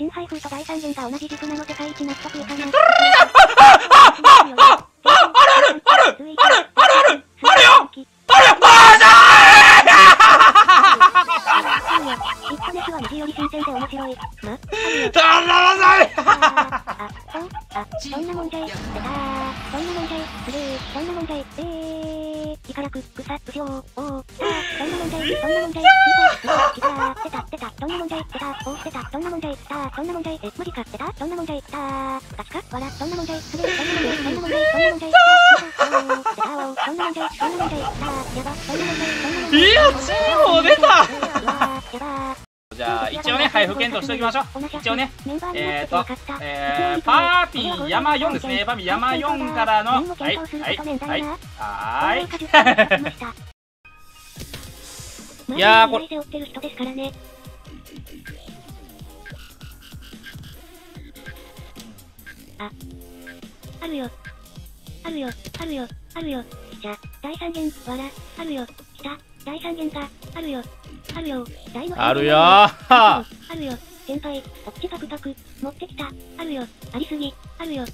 チンハイフーと大三元が同じ軸なの世界一納得いかない。おー、出た。そんなもんじゃい。来たー。そんなもんじゃい。え、マジか。出た。そんなもんじゃい。来たー。ガチかわら。そんなもんじゃい。スルー。そんなもんじゃい。そんなもんじゃい。そんなもんじゃい。おー。出たい。やチームも出た。じゃあ一応ね配布検討しておきましょう一応ねえーとえー、パーピー山4ですねパーピー山4からのはいはいはいはい いやーこれ ああるよ。あるよ。あるよ。あるよ。じゃ大三元わら。あるよ。来た大三元があるよ。あるよ。大のあるよ。ーあるよ。先輩お口パクパク。持ってきた。あるよ。ありすぎ。あるよ。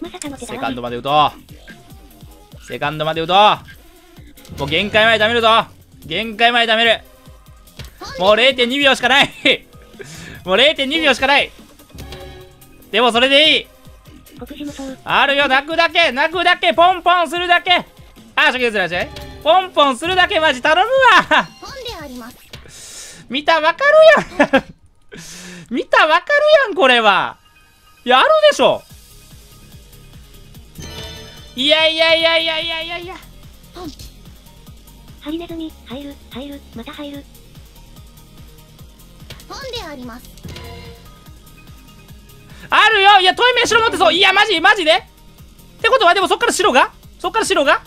まさかの手セカンドまで打とう。セカンドまで打とう。もう限界まで貯めるぞ。限界まで貯めるもう0.2秒しかない。もう0.2秒しかない。でもそれでいい。あるよ。泣くだけ。泣くだけ。ポンポンするだけ。あ初期ずらし。ポンポンするだけマジ頼むわ。見たわかるやん。見たわかるやんこれは。やるでしょ。いやいやいやいやいやいやいや。ハリネズミ入る入るまた入るポンであります。あるよ。いやトイメ白持ってそう。いやマジマジで。ってことはでもそっから白が？そっから白が？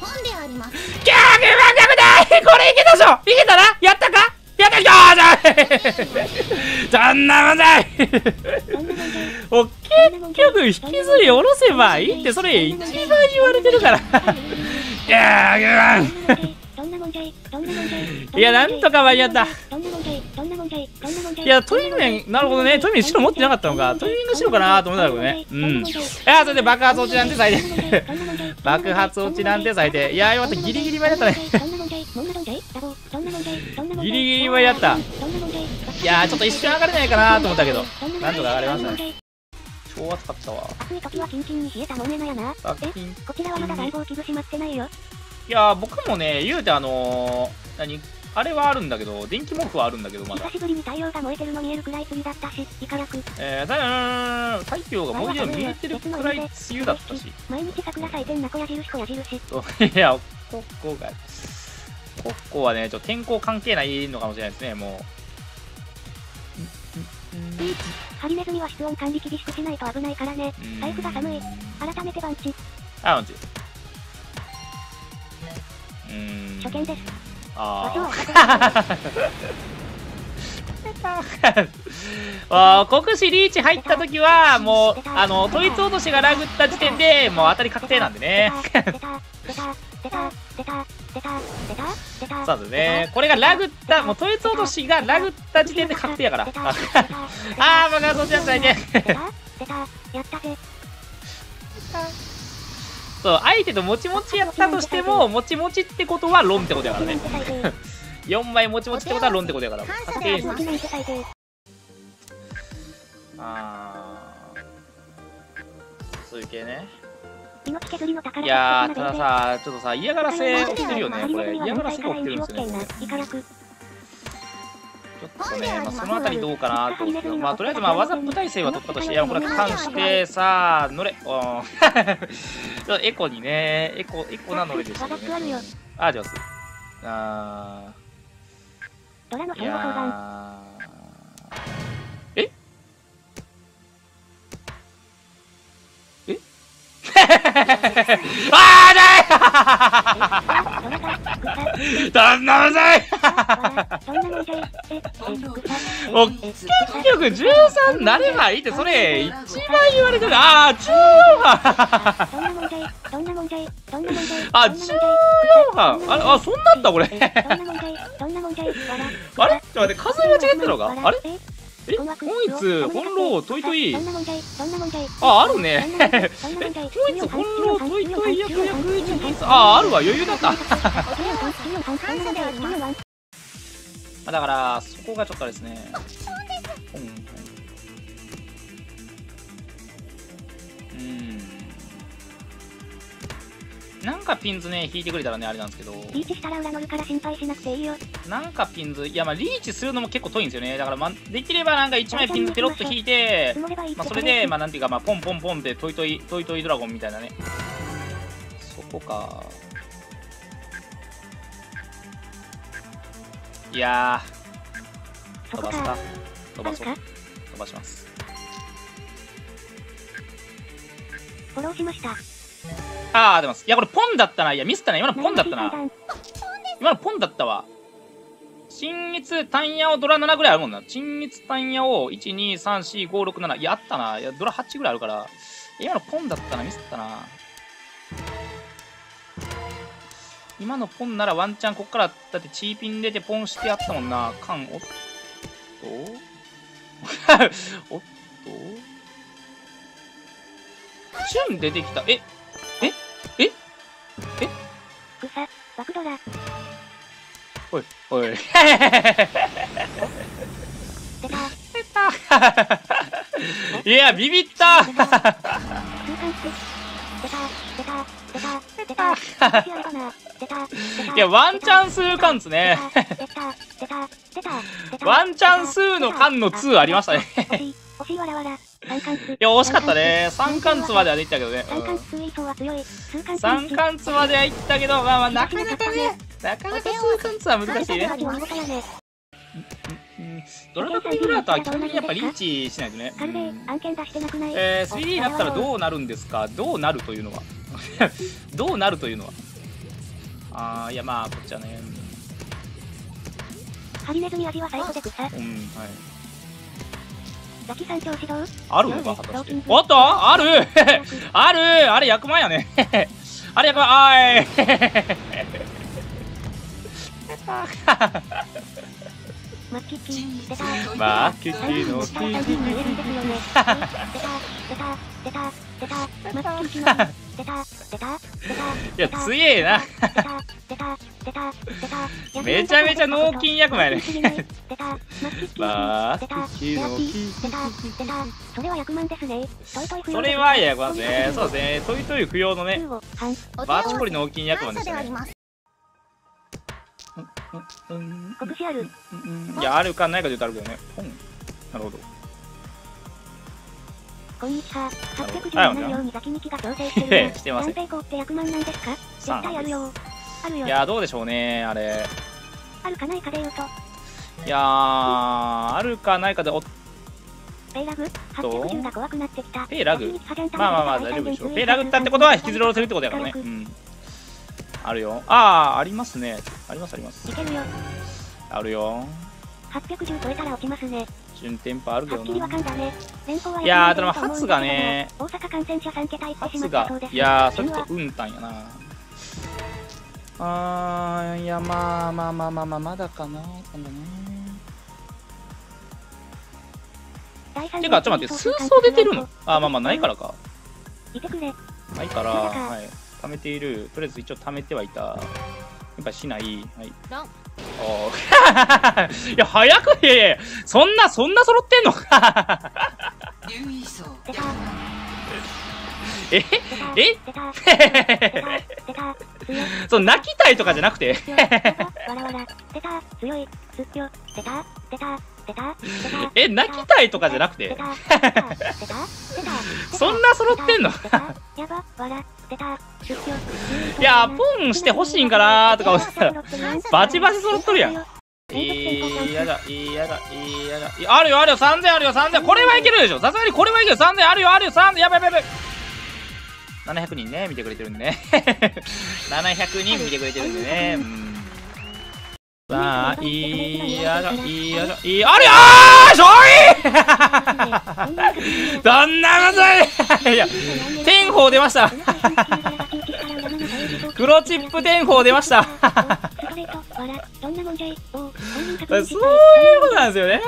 ポンであります。キャーグマンダメだこれいけたでしょ。いけたな。やったか？やった。よーじゃそんなもんだい。お結局引きずり下ろせばいいってそれ一番言われてるから。いやーグマンい？やなんとか間に合ったいやトイメンなるほどね。トイメン白持ってなかったのか。トイメンが白かなと思ったけどね。うん。いやそれで爆発落ちなんて最低。爆発落ちなんて最低。いやよかった。ギリギリ前だったね。ギリギリ前だった。いやちょっと一瞬上がれないかなと思ったけど。なんとか上がりましたね。超暑かったわ。暑い時はキンキンに冷えたもんやなえこちらはまだ暖房傷しまってないよ。いや僕もね言うてあのー、何？あれはあるんだけど電気毛布はあるんだけどまだ。久しぶりに太陽が燃えてるの見えるくらい梅雨だったしイカ役えー、だ太陽が燃えてるの見えてるくらい梅雨だったし。毎日桜咲いてんな小矢印小矢印。いやコッコがコッコはねちょっと天候関係ないのかもしれないですねもう。ハリネズミは室温管理厳しくしないと危ないからね。財布が寒い。改めて番地あ番地うん。初見ですあ あ国士リーチ入った時はもうあの統一落としがラグった時点でもう当たり確定なんでね。そうですねこれがラグったもう統一落としがラグった時点で確定やから。ああ爆発落ちやったいね そう相手ともちもちやったとしてももちもちってことはロンってことやからね。4枚もちもちってことはロンってことやから。確定あそういう系ねいやーたださちょっとさ嫌がらせ起きてるよね。これ嫌がらせが起きてるんですよねちょっとね、まあ、そのあたりどうかなと思ってまあとりあえずまあ技部体制は突破としていやこれ関してさあ乗れ。お エコにねエコエコな乗れでしたね。あ上手あー。いやえあーだい旦那うざいもう結局13なればいいってそれ一番言われてるああ中あ、どんな10問題あ、あれ、あ、そんなあったこれ。あれ？ちょっと待って、数え間違えてたのかあれ？ええ本一、本老、トイトイあ、あるね。え、本一、本老、トイトイ、役役一。あ、あるわ、余裕だった。あだから、そこがちょっとあれですね。うん。うん。なんかピンズね、引いてくれたらね、あれなんですけど、リーチしたら裏乗るから心配しなくていいよなんかピンズ、いや、まあ、リーチするのも結構遠いんですよね。だから、まあ、できればなんか1枚ピンズペロッと引いてまあ、それで、まあ、なんていうか、まあ、ポンポンポンってトイトイ、トイトイドラゴンみたいなね。そこか。いや飛ばすか。飛ばそう。飛ばします。フォローしましたあー、出ます。いや、これポンだったな。いや、ミスったな。今のポンだったな。何今のポンだったわ。陳越単野をドラ7ぐらいあるもんな。陳越単野を1、2、3、4、5、6、7。いや、あったな。いや、ドラ8ぐらいあるから。今のポンだったな。ミスったな。今のポンならワンチャンこっからだってチーピン出てポンしてやったもんな。カン、おっと？おっと？チュン出てきた。え草バクドラおい、おい。出た いや、ビビった出た空間ス出た出た出た出た出た出た出たいや、ワンチャン数貫ツね。ワンチャン数の間の2ありましたね。いや、惜しかったね。三貫ツまではできたけどね。三貫うん数以上は強い。数貫三貫ツまでは行ったけど、まあまあ、なかなかね、なかなか数貫ツは難しいね。うん。ドラゴンビブラートは基本的にやっぱリーチしないとね。うん。えー、3D になったらどうなるんですか？どうなるというのは？どうなるというのは？あーいやまあこっちはね。ハリネズミ味は最後で草うんはいあるのか果たして？おっとある！ある！あれ役満やね。あれ役満あーい！マッキッキキュキキッキの。出た出た出たいや強えなめちゃめちゃ脳筋役満やね出たマッキッキまあ出たキのそれは役満ですねそれは役満ですねそうですねトイトイ不要のねバーチコリ脳筋役満感でしたねいやあるかないかで言うとあるけどねなるほどこんにちははい817ようにザキニキが調整してるなしてません南米校って役満なんですか絶対あるよあるよ。いやどうでしょうねあれ。あるかないかで言うと。いやーあるかないかでおペイラグ？810が怖くなってきた。ペイラグ？まあまあまあ大丈夫でしょう。ペイラグったってことは引きずらせるってことやからね。うん。あるよ。ああありますね。ありますあります。いけるよ。あるよ。810超えたら落ちますね。順テンポあるけどなね。いやーでも発がね。大阪感染者3桁いってしま発がったそうです。いやーそれとうんたんやなあーいやまあまあまあまあまあまだかなかな第三てかちょっと待って数層出てるの？あーまあまあないからか。いてくれ。ないから、はい、貯めている、とりあえず一応貯めてはいた。やっぱしない。はい。おー。いや、早くいやいやそんな、そんな揃ってんの？か え？出え？そう、泣きたいとかじゃなくて。わら出た強い出た出た出た出たえ、泣きたいとかじゃなくて。そんな揃ってんのやばわら出たすっぴょいや、ポンしてほしいんかなとか思ったら、バチバチ揃っとるやん。えー、やだ、えー、やだ、えー、やだ。あるよ、あるよ、3000あるよ、3000。これはいけるでしょ。さすがにこれはいける。3000あるよ、あるよ、3000。やばいやばいやばい。700人ね、見てくれてるんでね。700人見てくれてるんでね。うん。さあ、いいやだ、いいやだ、いい、あるよーしょいどんなまずいいや、天宝出ました。黒チップ天宝出ました そう、いうことなんですよね。